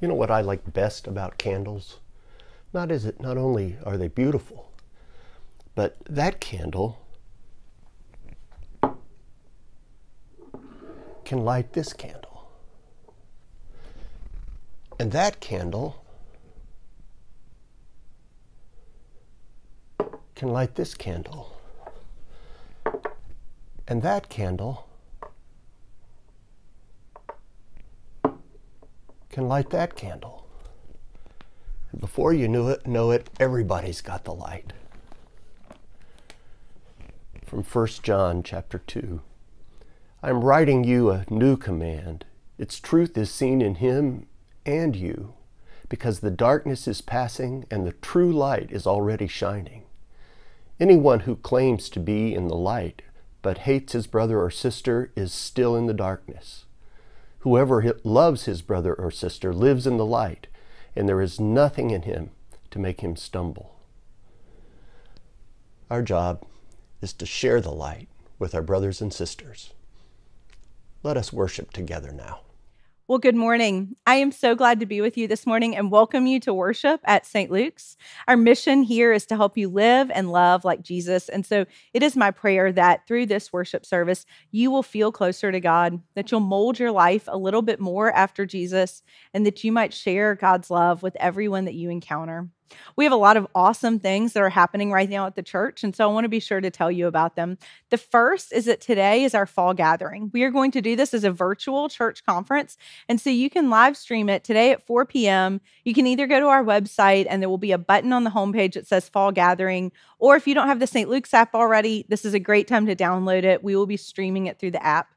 You know what I like best about candles? Not is it not only are they beautiful, but that candle can light this candle. And that candle can light this candle. And that candle can light that candle. And before you knew it, know it, everybody's got the light. From 1 John chapter 2. I am writing you a new command. Its truth is seen in him and you, because the darkness is passing and the true light is already shining. Anyone who claims to be in the light but hates his brother or sister is still in the darkness. Whoever loves his brother or sister lives in the light, and there is nothing in him to make him stumble. Our job is to share the light with our brothers and sisters. Let us worship together now. Well, good morning. I am so glad to be with you this morning and welcome you to worship at St. Luke's. Our mission here is to help you live and love like Jesus. And so it is my prayer that through this worship service, you will feel closer to God, that you'll mold your life a little bit more after Jesus, and that you might share God's love with everyone that you encounter. We have a lot of awesome things that are happening right now at the church. And so I want to be sure to tell you about them. The first is that today is our fall gathering. We are going to do this as a virtual church conference. And so you can live stream it today at 4 p.m. You can either go to our website and there will be a button on the homepage that says fall gathering. Or if you don't have the St. Luke's app already, this is a great time to download it. We will be streaming it through the app.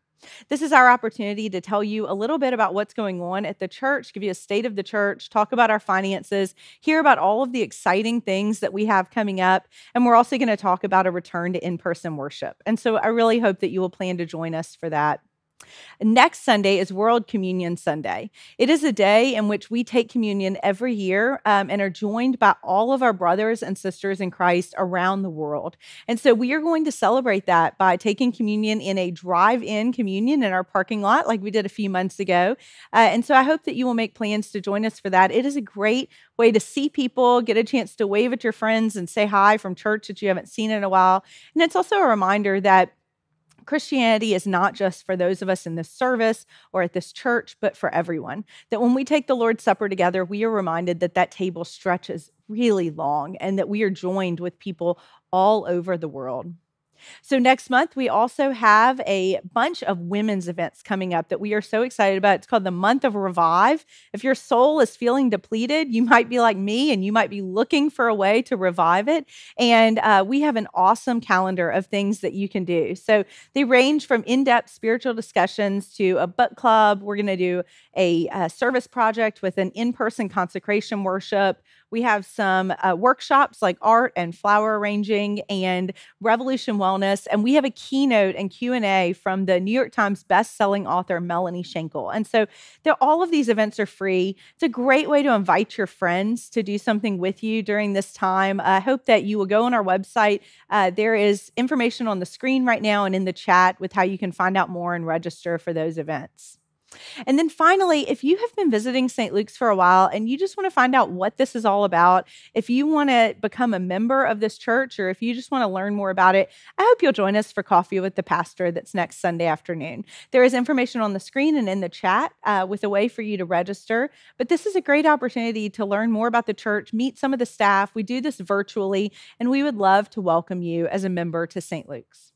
This is our opportunity to tell you a little bit about what's going on at the church, give you a state of the church, talk about our finances, hear about all of the exciting things that we have coming up. And we're also going to talk about a return to in person worship. And so I really hope that you will plan to join us for that. Next Sunday is World Communion Sunday. It is a day in which we take communion every year um, and are joined by all of our brothers and sisters in Christ around the world. And so we are going to celebrate that by taking communion in a drive in communion in our parking lot, like we did a few months ago. Uh, and so I hope that you will make plans to join us for that. It is a great way to see people, get a chance to wave at your friends and say hi from church that you haven't seen in a while. And it's also a reminder that Christianity is not just for those of us in this service or at this church, but for everyone. That when we take the Lord's Supper together, we are reminded that that table stretches really long and that we are joined with people all over the world. So, next month, we also have a bunch of women's events coming up that we are so excited about. It's called the Month of Revive. If your soul is feeling depleted, you might be like me and you might be looking for a way to revive it. And uh, we have an awesome calendar of things that you can do. So, they range from in depth spiritual discussions to a book club. We're going to do a, a uh, service project with an in person consecration worship. We have some uh, workshops like art and flower arranging and Revolution Wellness, and we have a keynote and Q and A from the New York Times best-selling author Melanie Shankle. And so, all of these events are free. It's a great way to invite your friends to do something with you during this time. I hope that you will go on our website. Uh, there is information on the screen right now and in the chat with how you can find out more and register for those events. And then finally, if you have been visiting St. Luke's for a while and you just want to find out what this is all about, if you want to become a member of this church or if you just want to learn more about it, I hope you'll join us for coffee with the pastor that's next Sunday afternoon. There is information on the screen and in the chat uh, with a way for you to register. But this is a great opportunity to learn more about the church, meet some of the staff. We do this virtually, and we would love to welcome you as a member to St. Luke's.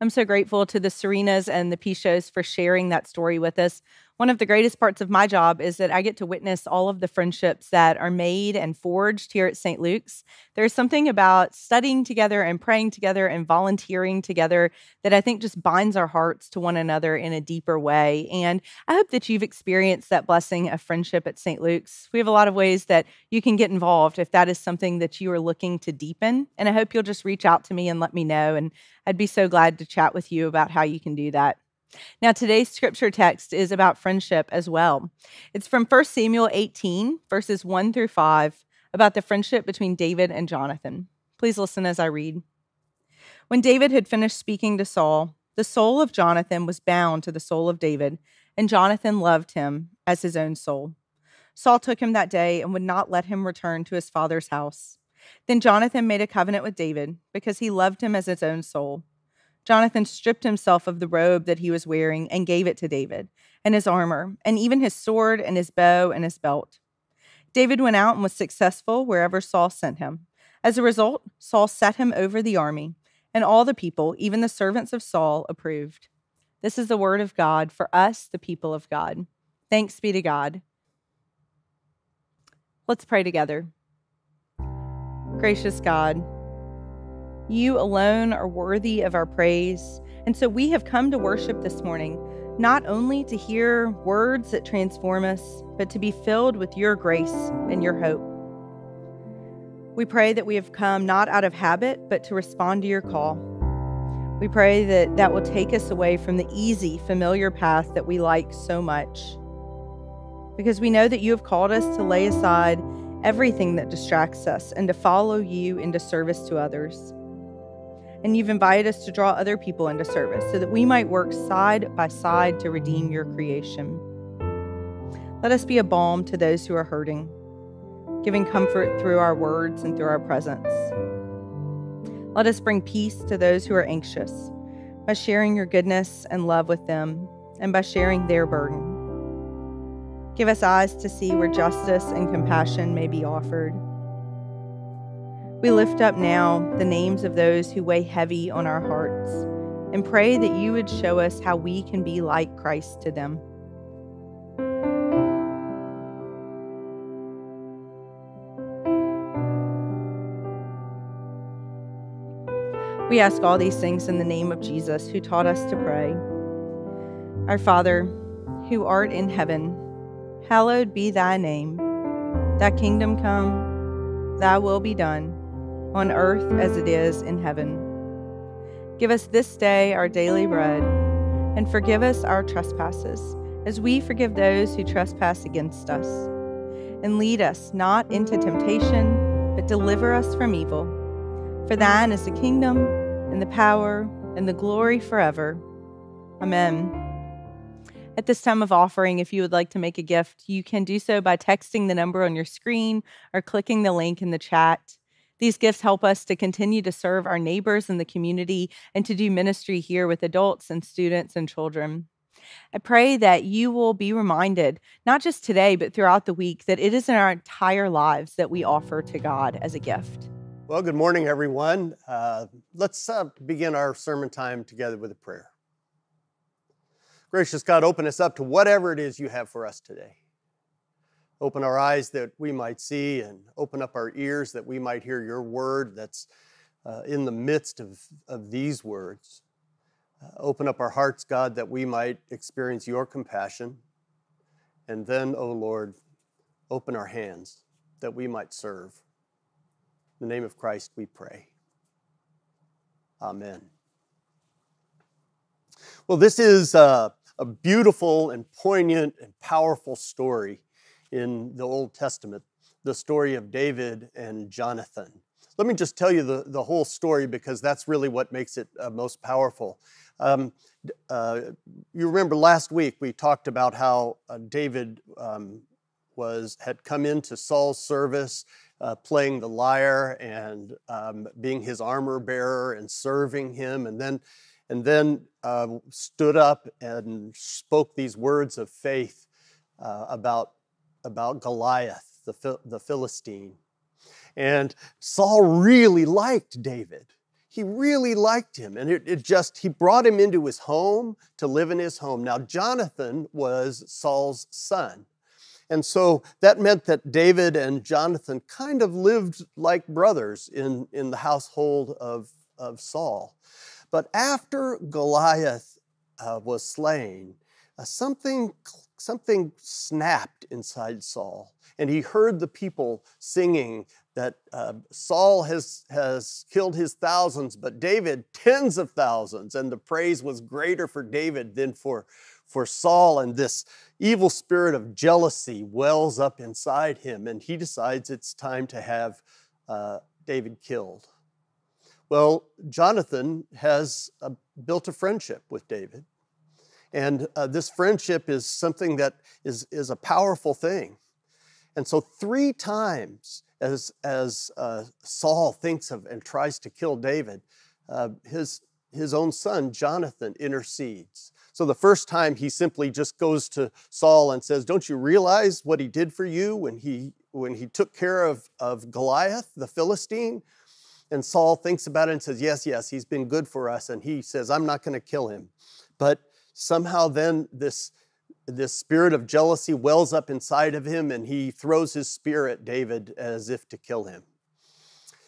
I'm so grateful to the Serenas and the Pichos for sharing that story with us one of the greatest parts of my job is that I get to witness all of the friendships that are made and forged here at St. Luke's. There's something about studying together and praying together and volunteering together that I think just binds our hearts to one another in a deeper way. And I hope that you've experienced that blessing of friendship at St. Luke's. We have a lot of ways that you can get involved if that is something that you are looking to deepen. And I hope you'll just reach out to me and let me know. And I'd be so glad to chat with you about how you can do that. Now, today's scripture text is about friendship as well. It's from 1 Samuel 18, verses 1 through 5, about the friendship between David and Jonathan. Please listen as I read. When David had finished speaking to Saul, the soul of Jonathan was bound to the soul of David, and Jonathan loved him as his own soul. Saul took him that day and would not let him return to his father's house. Then Jonathan made a covenant with David because he loved him as his own soul. Jonathan stripped himself of the robe that he was wearing and gave it to David, and his armor, and even his sword, and his bow, and his belt. David went out and was successful wherever Saul sent him. As a result, Saul set him over the army, and all the people, even the servants of Saul, approved. This is the word of God for us, the people of God. Thanks be to God. Let's pray together. Gracious God, you alone are worthy of our praise. And so we have come to worship this morning, not only to hear words that transform us, but to be filled with your grace and your hope. We pray that we have come not out of habit, but to respond to your call. We pray that that will take us away from the easy, familiar path that we like so much because we know that you have called us to lay aside everything that distracts us and to follow you into service to others. And you've invited us to draw other people into service so that we might work side by side to redeem your creation. Let us be a balm to those who are hurting, giving comfort through our words and through our presence. Let us bring peace to those who are anxious by sharing your goodness and love with them and by sharing their burden. Give us eyes to see where justice and compassion may be offered. We lift up now the names of those who weigh heavy on our hearts and pray that you would show us how we can be like Christ to them. We ask all these things in the name of Jesus, who taught us to pray. Our Father, who art in heaven, hallowed be thy name. Thy kingdom come, thy will be done, on earth as it is in heaven. Give us this day our daily bread, and forgive us our trespasses, as we forgive those who trespass against us. And lead us not into temptation, but deliver us from evil. For thine is the kingdom, and the power, and the glory forever. Amen. At this time of offering, if you would like to make a gift, you can do so by texting the number on your screen or clicking the link in the chat. These gifts help us to continue to serve our neighbors in the community and to do ministry here with adults and students and children. I pray that you will be reminded, not just today, but throughout the week, that it is in our entire lives that we offer to God as a gift. Well, good morning, everyone. Uh, let's uh, begin our sermon time together with a prayer. Gracious God, open us up to whatever it is you have for us today. Open our eyes that we might see and open up our ears that we might hear your word that's uh, in the midst of, of these words. Uh, open up our hearts, God, that we might experience your compassion. And then, O oh Lord, open our hands that we might serve. In the name of Christ we pray. Amen. Well, this is uh, a beautiful and poignant and powerful story in the Old Testament, the story of David and Jonathan. Let me just tell you the, the whole story because that's really what makes it uh, most powerful. Um, uh, you remember last week we talked about how uh, David um, was had come into Saul's service, uh, playing the lyre and um, being his armor bearer and serving him, and then and then uh, stood up and spoke these words of faith uh, about, about Goliath, the, the Philistine. And Saul really liked David. He really liked him. And it, it just, he brought him into his home to live in his home. Now, Jonathan was Saul's son. And so that meant that David and Jonathan kind of lived like brothers in, in the household of, of Saul. But after Goliath uh, was slain, uh, something, something snapped inside Saul. And he heard the people singing that uh, Saul has, has killed his thousands, but David tens of thousands. And the praise was greater for David than for, for Saul. And this evil spirit of jealousy wells up inside him. And he decides it's time to have uh, David killed. Well, Jonathan has uh, built a friendship with David. And uh, this friendship is something that is, is a powerful thing. And so, three times as, as uh, Saul thinks of and tries to kill David, uh, his, his own son, Jonathan, intercedes. So, the first time he simply just goes to Saul and says, Don't you realize what he did for you when he, when he took care of, of Goliath, the Philistine? And Saul thinks about it and says, Yes, yes, he's been good for us. And he says, I'm not going to kill him. But somehow then this, this spirit of jealousy wells up inside of him and he throws his spear at David as if to kill him.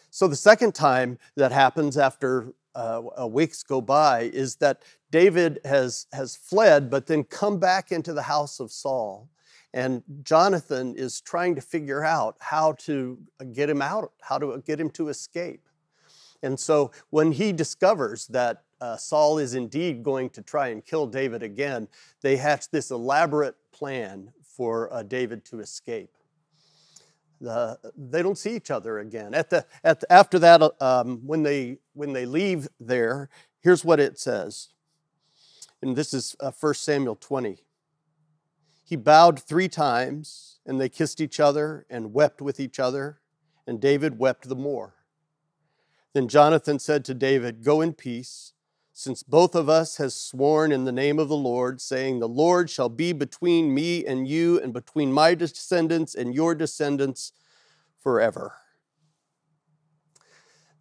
So the second time that happens after uh, weeks go by is that David has, has fled, but then come back into the house of Saul. And Jonathan is trying to figure out how to get him out, how to get him to escape. And so when he discovers that uh, Saul is indeed going to try and kill David again, they hatch this elaborate plan for uh, David to escape. The, they don't see each other again. At the, at the, after that, um, when, they, when they leave there, here's what it says. And this is uh, 1 Samuel 20. He bowed three times, and they kissed each other and wept with each other, and David wept the more. Then Jonathan said to David, Go in peace since both of us has sworn in the name of the Lord, saying, The Lord shall be between me and you, and between my descendants and your descendants forever.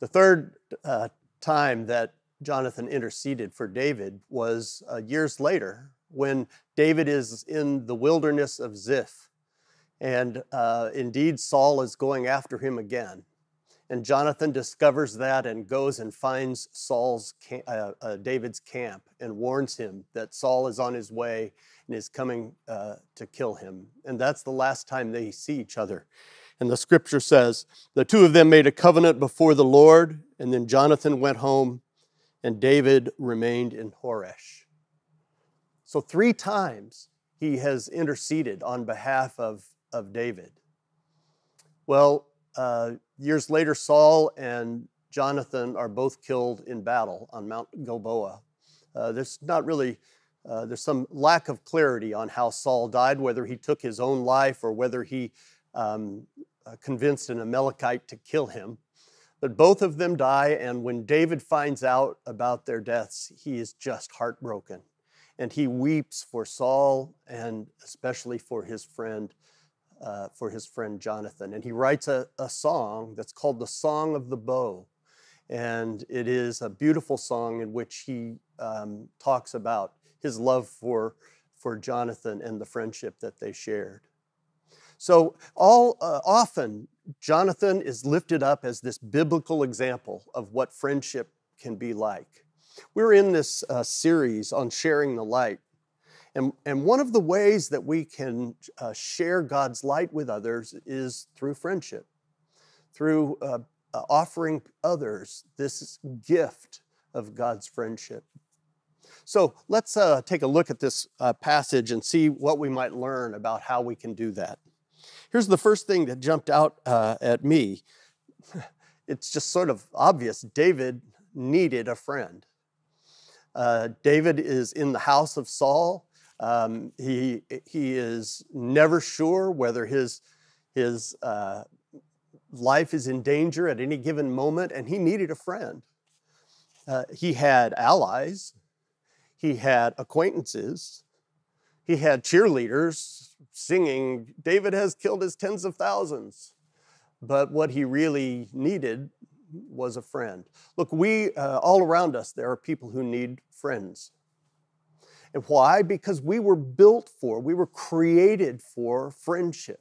The third uh, time that Jonathan interceded for David was uh, years later when David is in the wilderness of Ziph. And uh, indeed, Saul is going after him again. And Jonathan discovers that and goes and finds Saul's uh, uh, David's camp and warns him that Saul is on his way and is coming uh, to kill him. And that's the last time they see each other. And the scripture says the two of them made a covenant before the Lord, and then Jonathan went home, and David remained in Horesh. So three times he has interceded on behalf of, of David. Well, uh, years later, Saul and Jonathan are both killed in battle on Mount Gilboa. Uh, there's not really, uh, there's some lack of clarity on how Saul died, whether he took his own life or whether he um, uh, convinced an Amalekite to kill him. But both of them die, and when David finds out about their deaths, he is just heartbroken. And he weeps for Saul and especially for his friend uh, for his friend Jonathan. And he writes a, a song that's called The Song of the Bow. And it is a beautiful song in which he um, talks about his love for, for Jonathan and the friendship that they shared. So, all uh, often, Jonathan is lifted up as this biblical example of what friendship can be like. We're in this uh, series on sharing the light, and, and one of the ways that we can uh, share God's light with others is through friendship, through uh, uh, offering others this gift of God's friendship. So let's uh, take a look at this uh, passage and see what we might learn about how we can do that. Here's the first thing that jumped out uh, at me. It's just sort of obvious. David needed a friend. David is in the house of Saul. Um, he, he is never sure whether his, his uh, life is in danger at any given moment, and he needed a friend. Uh, he had allies, he had acquaintances, he had cheerleaders singing, David has killed his tens of thousands. But what he really needed was a friend. Look, we, uh, all around us, there are people who need friends. And why? Because we were built for, we were created for friendship.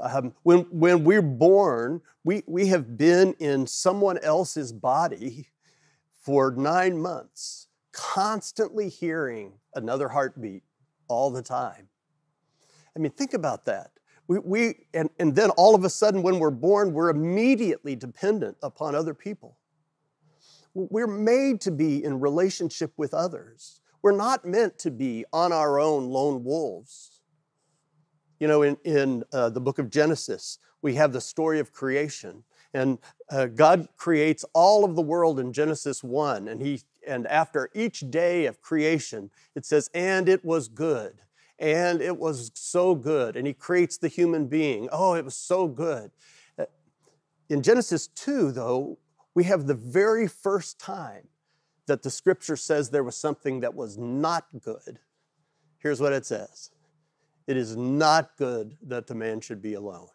Um, when, when we're born, we, we have been in someone else's body for nine months, constantly hearing another heartbeat all the time. I mean, think about that. We, we, and, and then all of a sudden, when we're born, we're immediately dependent upon other people. We're made to be in relationship with others. We're not meant to be on our own lone wolves. You know, in, in uh, the book of Genesis, we have the story of creation. And uh, God creates all of the world in Genesis 1. And, he, and after each day of creation, it says, and it was good. and it was so good. And he creates the human being. Oh, it was so good. Uh, in Genesis 2, though, we have the very first time that the scripture says there was something that was not good. Here's what it says It is not good that the man should be alone.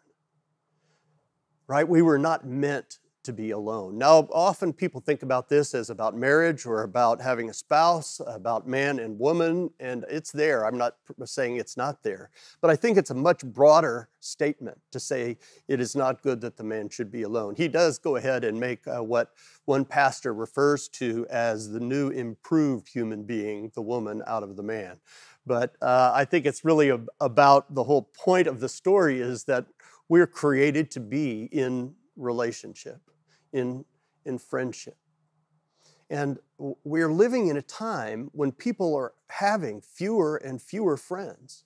Right? We were not meant to be alone. Now, often people think about this as about marriage or about having a spouse, about man and woman, and it's there. I'm not saying it's not there. But I think it's a much broader statement to say it is not good that the man should be alone. He does go ahead and make uh, what one pastor refers to as the new improved human being, the woman out of the man. But uh, I think it's really a, about the whole point of the story is that we're created to be in relationship in, in friendship. And we're living in a time when people are having fewer and fewer friends.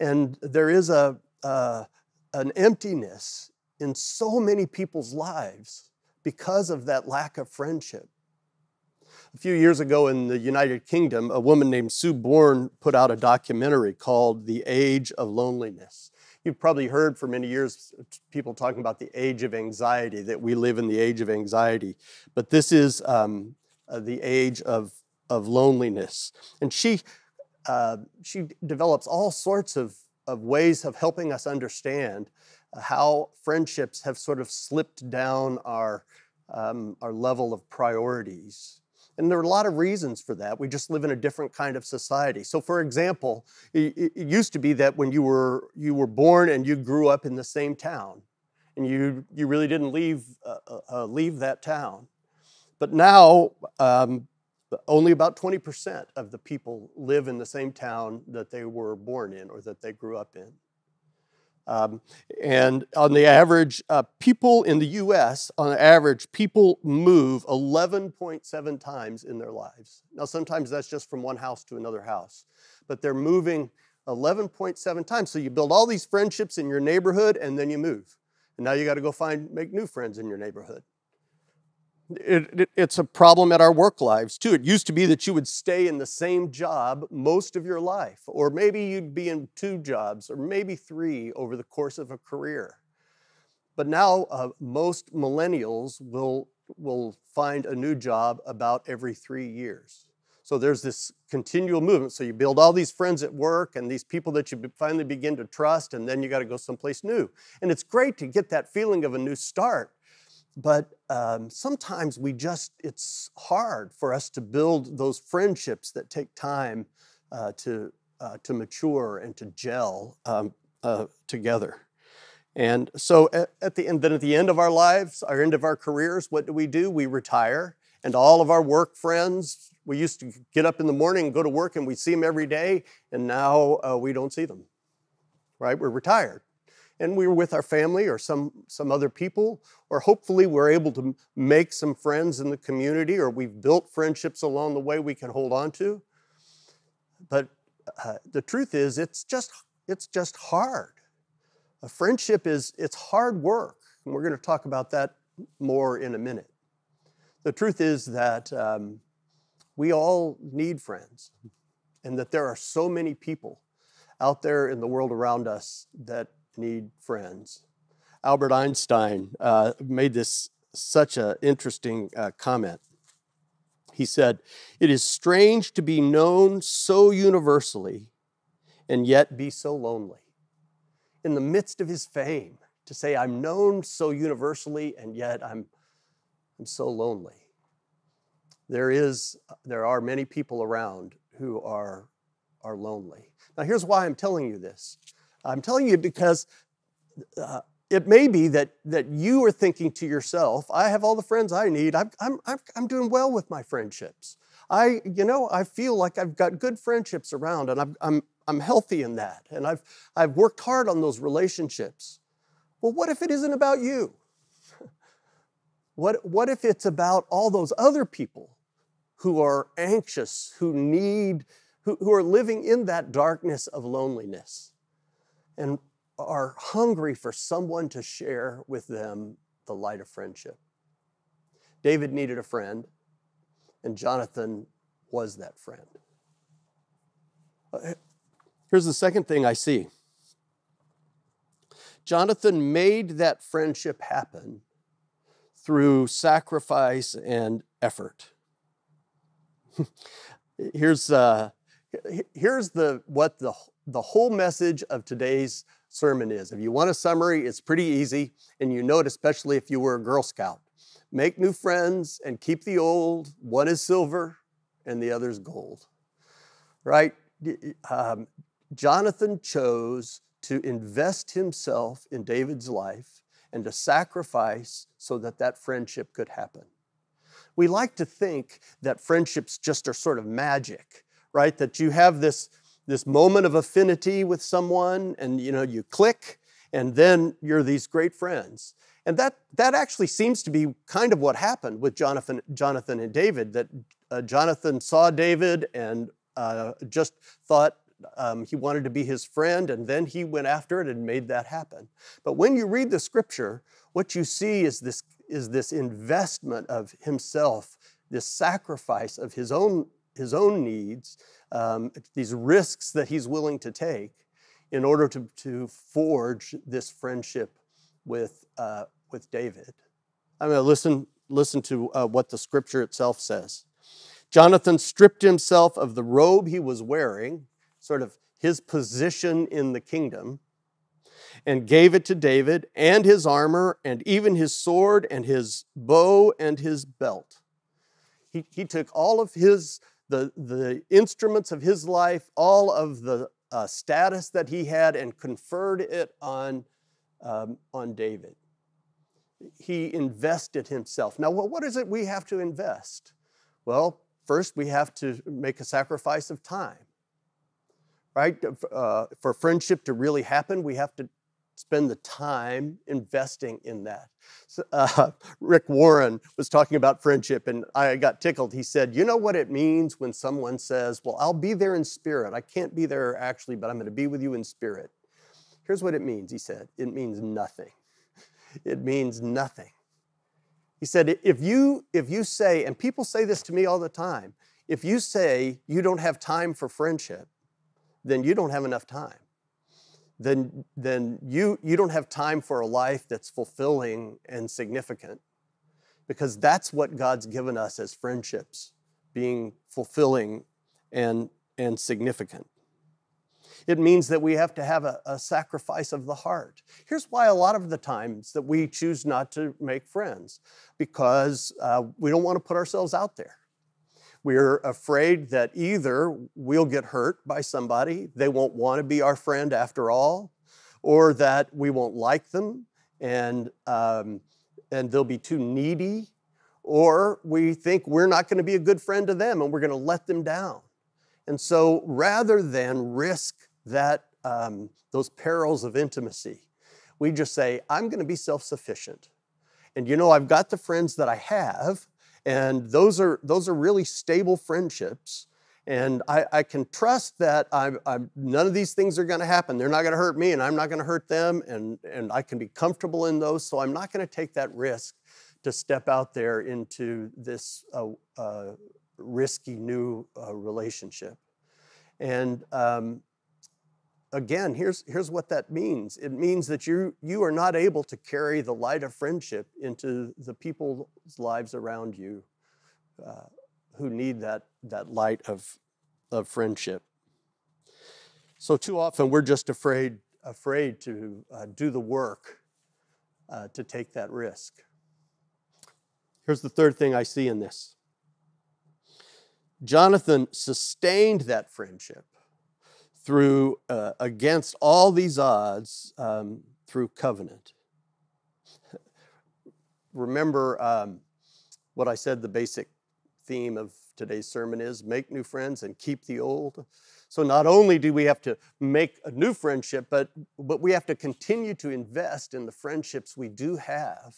And there is a, an emptiness in so many people's lives because of that lack of friendship. A few years ago in the United Kingdom, a woman named Sue Bourne put out a documentary called The Age of Loneliness. You've probably heard for many years people talking about the age of anxiety, that we live in the age of anxiety. But this is um, uh, the age of, of loneliness. And she, uh, she develops all sorts of, of ways of helping us understand uh, how friendships have sort of slipped down our, um, our level of priorities. And there are a lot of reasons for that. We just live in a different kind of society. So, for example, it, used to be that when you were, you were born and you grew up in the same town, and you, you really didn't leave, uh, uh, uh leave that town. But now, um, only about 20% of the people live in the same town that they were born in or that they grew up in. Um, and on the average, uh, people in the US, on average, people move 11.7 times in their lives. Now, sometimes that's just from one house to another house, but they're moving 11.7 times. So you build all these friendships in your neighborhood and then you move. And now you got to go find, make new friends in your neighborhood. It, it, it's a problem at our work lives too. It used to be that you would stay in the same job most of your life, or maybe you'd be in two jobs, or maybe three over the course of a career. But now uh, most millennials will, will find a new job about every three years. So there's this continual movement. So you build all these friends at work and these people that you finally begin to trust, and then you got to go someplace new. And it's great to get that feeling of a new start. But um, sometimes we just, it's hard for us to build those friendships that take time uh, to, uh, to mature and to gel um, uh, together. And so at, at, the end, then at the end of our lives, our end of our careers, what do we do? We retire. And all of our work friends, we used to get up in the morning and go to work and we see them every day, and now uh, we don't see them, right? We're retired and we were with our family or some, some other people, or hopefully we're able to make some friends in the community, or we've built friendships along the way we can hold on to. But uh, the truth is, it's just, it's just hard. A friendship is, it's hard work, and we're going to talk about that more in a minute. The truth is that um, we all need friends, and that there are so many people out there in the world around us that need friends. Albert Einstein uh, made this such an interesting uh, comment. He said, It is strange to be known so universally and yet be so lonely. In the midst of his fame, to say, I'm known so universally and yet I'm, I'm so lonely. There, is, there are many people around who are, are lonely. Now, here's why I'm telling you this I'm telling you because uh, it may be that, that you are thinking to yourself, I have all the friends I need. I'm, I'm, I'm doing well with my friendships. I, you know, I feel like I've got good friendships around and I'm, I'm, I'm healthy in that. And I've, I've worked hard on those relationships. Well, what if it isn't about you? What, what if it's about all those other people who are anxious, who need, who, who are living in that darkness of loneliness? And are hungry for someone to share with them the light of friendship. David needed a friend, and Jonathan was that friend. Uh, Here's the second thing I see Jonathan made that friendship happen through sacrifice and effort. here's uh, here's the what the the whole message of today's sermon is. If you want a summary, it's pretty easy, and you know it especially if you were a Girl Scout. Make new friends and keep the old. One is silver, and the other's gold. Right? Um, Jonathan chose to invest himself in David's life and to sacrifice so that that friendship could happen. We like to think that friendships just are sort of magic, right? That you have this, this moment of affinity with someone and you know you click and then you're these great friends. And that, that actually seems to be kind of what happened with Jonathan, Jonathan and David, that uh, Jonathan saw David and uh, just thought um, he wanted to be his friend, and then he went after it and made that happen. But when you read the scripture, what you see is this, is this investment of himself, this sacrifice of his own, his own needs, um, these risks that he's willing to take in order to, to forge this friendship with, uh, with David. I'm going to listen, listen to uh, what the scripture itself says. Jonathan stripped himself of the robe he was wearing sort of his position in the kingdom, and gave it to David and his armor and even his sword and his bow and his belt. He, he took all of his, the, the instruments of his life, all of the uh, status that he had, and conferred it on, um, on David. He invested himself. Now, what is it we have to invest? Well, first we have to make a sacrifice of time right? Uh, for friendship to really happen, we have to spend the time investing in that. So, uh, Rick Warren was talking about friendship, and I got tickled. He said, You know what it means when someone says, Well, I'll be there in spirit. I can't be there actually, but I'm going to be with you in spirit. Here's what it means, he said it means nothing. It means nothing. He said, if you, if you say, and people say this to me all the time, if you say you don't have time for friendship, then you don't have enough time. Then, then you, you don't have time for a life that's fulfilling and significant because that's what God's given us as friendships, being fulfilling and, and significant. It means that we have to have a, a, sacrifice of the heart. Here's why a lot of the times that we choose not to make friends because uh, we don't want to put ourselves out there. We're afraid that either we'll get hurt by somebody, they won't want to be our friend after all, or that we won't like them and, um, and they'll be too needy, or we think we're not going to be a good friend to them and we're going to let them down. And so rather than risk that, um, those perils of intimacy, we just say, I'm going to be self sufficient. And you know, I've got the friends that I have, and those are, those are really stable friendships. And I, I can trust that I'm, I'm, none of these things are going to happen. They're not going to hurt me, and I'm not going to hurt them. And, and I can be comfortable in those. So I'm not going to take that risk to step out there into this uh, uh, risky new uh, relationship. And um, again, here's, here's what that means it means that you, you are not able to carry the light of friendship into the people's lives around you uh, who need that, that light of, of friendship. So, too often we're just afraid, afraid to uh, do the work uh, to take that risk. Here's the third thing I see in this Jonathan sustained that friendship through uh, against all these odds um, through covenant. Remember um, what I said the basic theme of today's sermon is make new friends and keep the old. So not only do we have to make a new friendship, but, but we have to continue to invest in the friendships we do have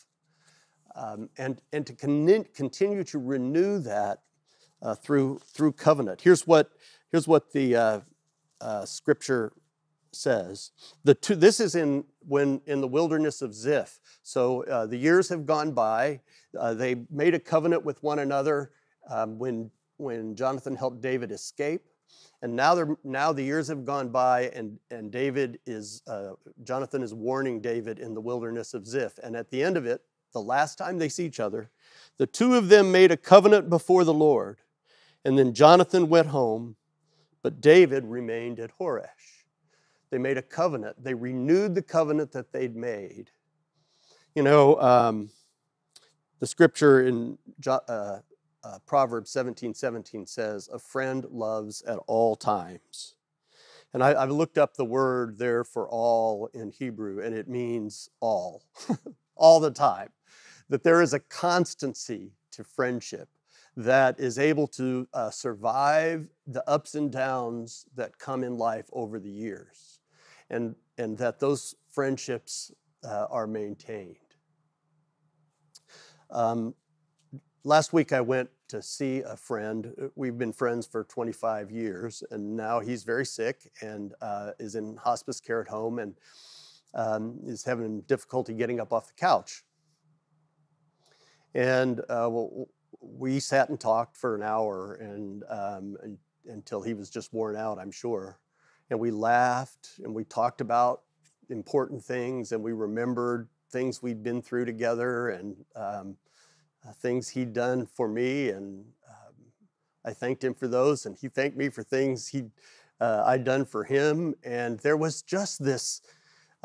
um, and, and to con- continue to renew that uh, through, through covenant. Here's what, here's what the uh, uh, scripture says. The two, this is in when in the wilderness of Ziph. So uh, the years have gone by. Uh, they made a covenant with one another um, when when Jonathan helped David escape. And now, they're now the years have gone by, and, and David is, uh, Jonathan is warning David in the wilderness of Ziph. And at the end of it, the last time they see each other, the two of them made a covenant before the Lord. And then Jonathan went home, but David remained at Horesh. They made a covenant. They renewed the covenant that they'd made. You know, um, the scripture in uh, uh, Proverbs 17 17 says, A friend loves at all times. And I, have looked up the word there for all in Hebrew, and it means all, all the time. That there is a constancy to friendship that is able to uh, survive the ups and downs that come in life over the years, and, and that those friendships uh, are maintained. Um, last week I went to see a friend. We've been friends for 25 years, and now he's very sick and uh, is in hospice care at home and um, is having difficulty getting up off the couch. And uh, well, we sat and talked for an hour and, um, and, until he was just worn out, I'm sure. And we laughed and we talked about important things and we remembered things we'd been through together and um, uh, things he'd done for me, and um, I thanked him for those, and he thanked me for things he uh, I'd done for him. And there was just this,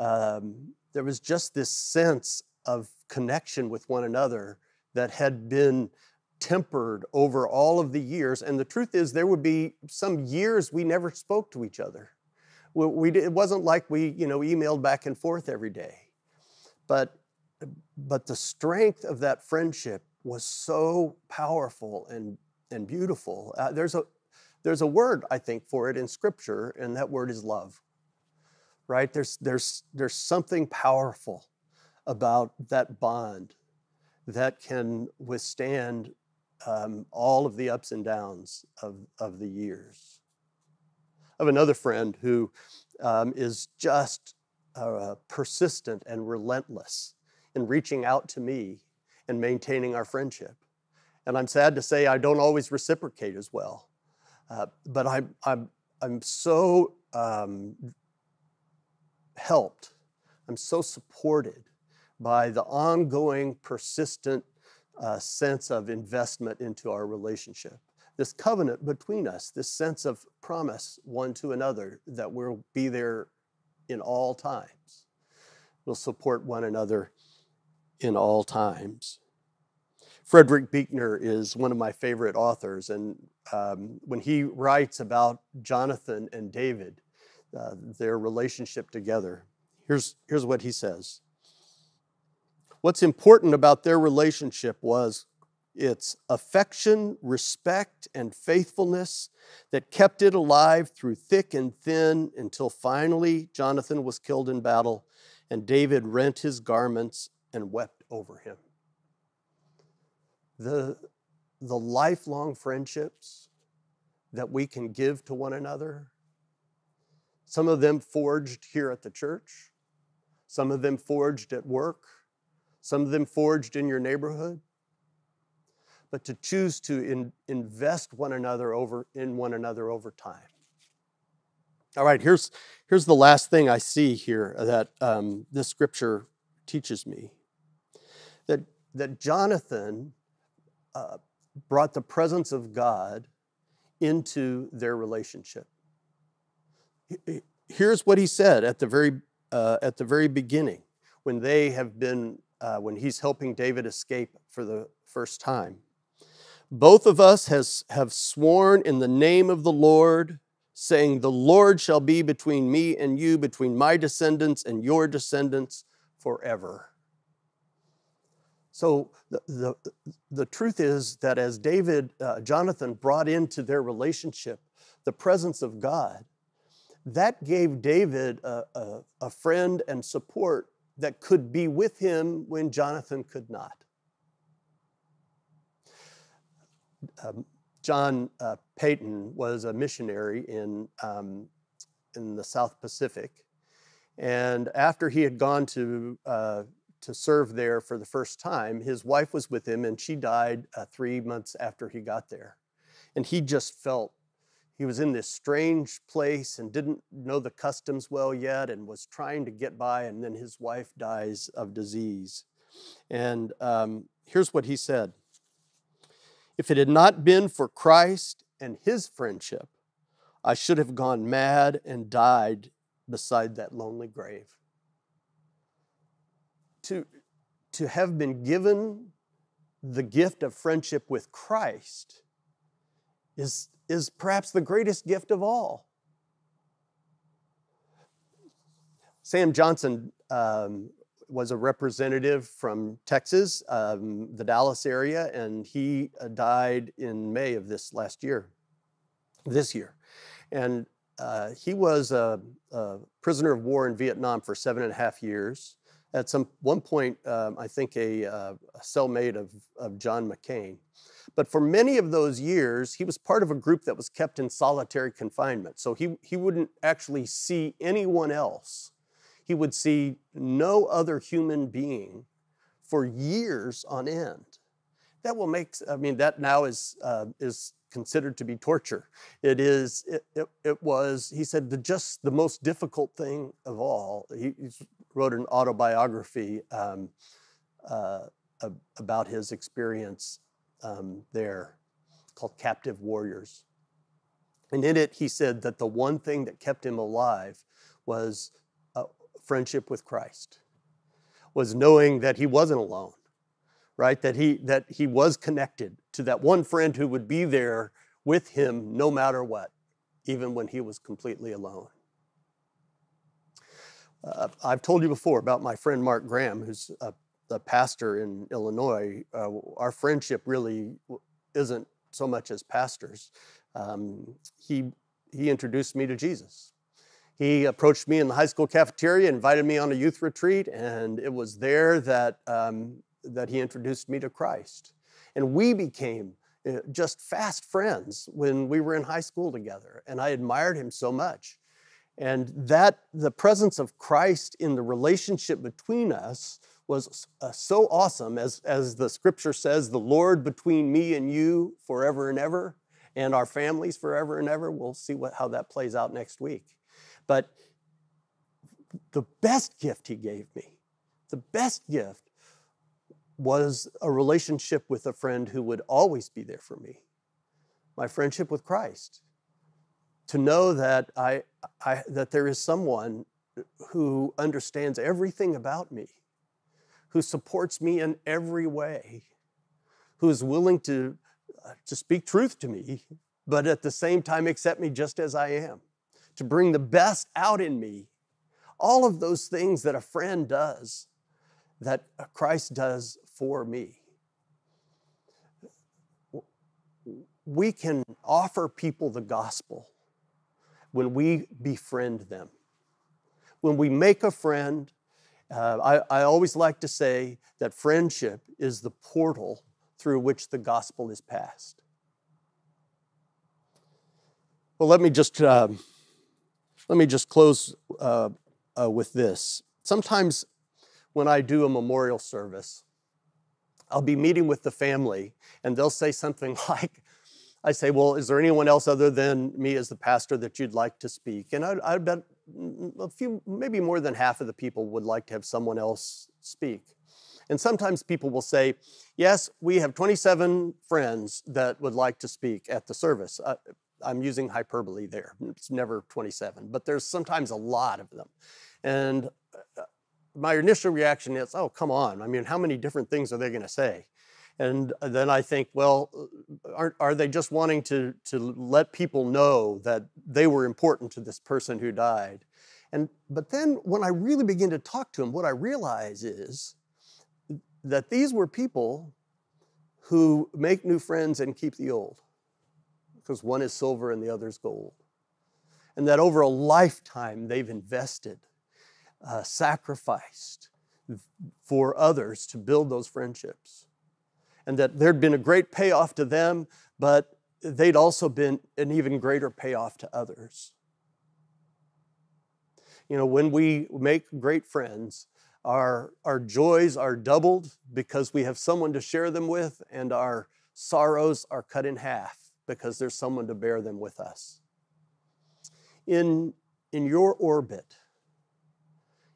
um, there was just this sense of connection with one another that had been tempered over all of the years. And the truth is, there would be some years we never spoke to each other. We, we, it wasn't like we, you know, emailed back and forth every day. But but the strength of that friendship was so powerful and, and beautiful. Uh, there's, a, there's a word, I think, for it in Scripture, and that word is love. Right? There's, there's, there's something powerful about that bond that can withstand um, all of the ups and downs of, of the years. Have another friend who um, is just uh, persistent and relentless in reaching out to me and maintaining our friendship. And I'm sad to say I don't always reciprocate as well. Uh, but I'm, I'm, I'm so um, helped, I'm so supported by the ongoing, persistent uh, sense of investment into our relationship. This covenant between us, this sense of promise one to another that we'll be there in all times. We'll support one another in all times. Frederick Buechner is one of my favorite authors, and um, when he writes about Jonathan and David, uh, their relationship together, here's, here's what he says. What's important about their relationship was its affection, respect, and faithfulness that kept it alive through thick and thin until finally Jonathan was killed in battle and David rent his garments and wept over him. The, the lifelong friendships that we can give to one another, some of them forged here at the church, some of them forged at work, some of them forged in your neighborhood. But to choose to in, invest one another over in one another over time. All right, here's, here's the last thing I see here that um, this scripture teaches me that, that Jonathan uh, brought the presence of God into their relationship. Here's what he said at the very, uh, at the very beginning when they have been, uh, when he's helping David escape for the first time. Both of us has, have sworn in the name of the Lord, saying, The Lord shall be between me and you, between my descendants and your descendants forever. So the, the, the truth is that as David, uh, Jonathan brought into their relationship the presence of God, that gave David a, a, a friend and support that could be with him when Jonathan could not. Um, John uh, Paton was a missionary in, um, in the South Pacific. And after he had gone to uh, to serve there for the first time, his wife was with him and she died uh, three months after he got there. And he just felt he was in this strange place and didn't know the customs well yet and was trying to get by, and then his wife dies of disease. And um, here's what he said If it had not been for Christ and his friendship, I should have gone mad and died beside that lonely grave. To, to have been given the gift of friendship with Christ is, is perhaps the greatest gift of all. Sam Johnson um, was a representative from Texas, um, the Dallas area, and he uh, died in May of this last year, this year. And uh, he was a, a, prisoner of war in Vietnam for seven and a half years. At some one point, um, I think a, uh, a cellmate of, of John McCain. But for many of those years, he was part of a group that was kept in solitary confinement. So he, he wouldn't actually see anyone else. He would see no other human being for years on end. That will make, I mean, that now is, uh, is considered to be torture. It is, it, it, it, was, he said, the just the most difficult thing of all. He, wrote an autobiography um, uh, about his experience um, there called Captive Warriors. And in it, he said that the one thing that kept him alive was friendship with Christ, was knowing that he wasn't alone, right? That he, that he was connected to that one friend who would be there with him no matter what, even when he was completely alone. Uh, I've told you before about my friend Mark Graham, who's a the pastor in Illinois, uh, our friendship really isn't so much as pastors. Um, he, he introduced me to Jesus. He approached me in the high school cafeteria, invited me on a youth retreat, and it was there that, um, that he introduced me to Christ. And we became uh, just fast friends when we were in high school together, and I admired him so much. And that the presence of Christ in the relationship between us was uh, so awesome, as, as the scripture says, the Lord between me and you forever and ever, and our families forever and ever. We'll see what, how that plays out next week. But the best gift he gave me, the best gift was a relationship with a friend who would always be there for me my friendship with Christ. To know that, I, I, that there is someone who understands everything about me who supports me in every way, who is willing to, uh, to speak truth to me, but at the same time accept me just as I am, to bring the best out in me. All of those things that a friend does, that Christ does for me. We can offer people the gospel when we befriend them. When we make a friend uh, I, I always like to say that friendship is the portal through which the gospel is passed. Well, let me just uh, let me just close uh, uh, with this. Sometimes when I do a memorial service, I'll be meeting with the family, and they'll say something like, "I say, well, is there anyone else other than me as the pastor that you'd like to speak?" And I, I bet a few, maybe more than half of the people would like to have someone else speak. And sometimes people will say, Yes, we have 27 friends that would like to speak at the service. Uh, I'm using hyperbole there. It's never 27, but there's sometimes a lot of them. And uh, my initial reaction is, Oh, come on. I mean, how many different things are they going to say? And then I think, well, are, are they just wanting to, to let people know that they were important to this person who died? And, but then when I really begin to talk to them, what I realize is that these were people who make new friends and keep the old, because one is silver and the other is gold. And that over a lifetime they've invested, uh, sacrificed for others to build those friendships and that there'd been a great payoff to them, but they'd also been an even greater payoff to others. You know, when we make great friends, our, our joys are doubled because we have someone to share them with, and our sorrows are cut in half because there's someone to bear them with us. in, in your orbit,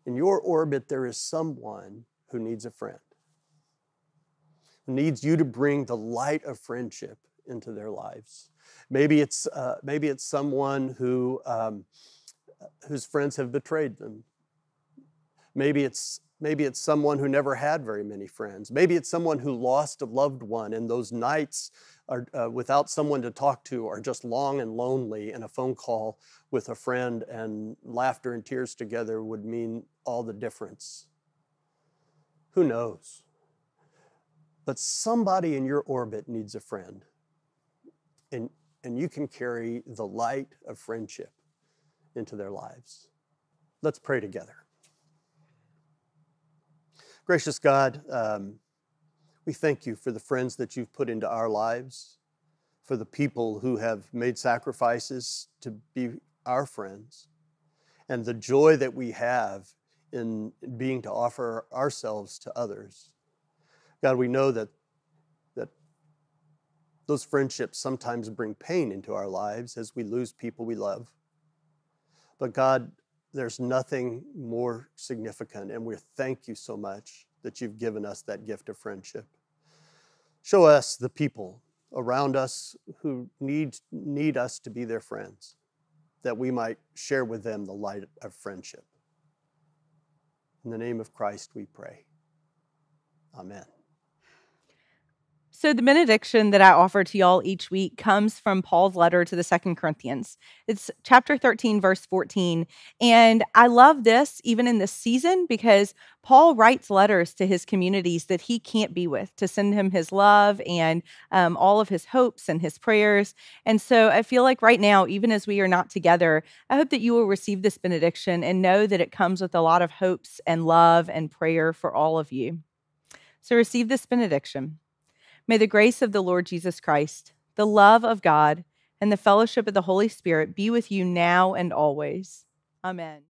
in your orbit, there is someone who needs a friend, needs you to bring the light of friendship into their lives. Maybe it's, uh, maybe it's someone who, um, whose friends have betrayed them. Maybe it's Maybe it's someone who never had very many friends. Maybe it's someone who lost a loved one, and those nights are, uh, without someone to talk to are just long and lonely, and a phone call with a friend and laughter and tears together would mean all the difference. Who knows? But somebody in your orbit needs a friend, and, and you can carry the light of friendship into their lives. Let's pray together. Gracious God, um, we thank you for the friends that you've put into our lives, for the people who have made sacrifices to be our friends, and the joy that we have in being to offer ourselves to others. God, we know that, that those friendships sometimes bring pain into our lives as we lose people we love. But God, there's nothing more significant, and we thank you so much that you've given us that gift of friendship. Show us the people around us who need, need us to be their friends, that we might share with them the light of friendship. In the name of Christ we pray. Amen. So, the benediction that I offer to y'all each week comes from Paul's letter to the Second Corinthians. It's chapter 13, verse 14. And I love this even in this season because Paul writes letters to his communities that he can't be with to send him his love and um, all of his hopes and his prayers. And so, I feel like right now, even as we are not together, I hope that you will receive this benediction and know that it comes with a lot of hopes and love and prayer for all of you. So, receive this benediction. May the grace of the Lord Jesus Christ, the love of God, and the fellowship of the Holy Spirit be with you now and always. Amen.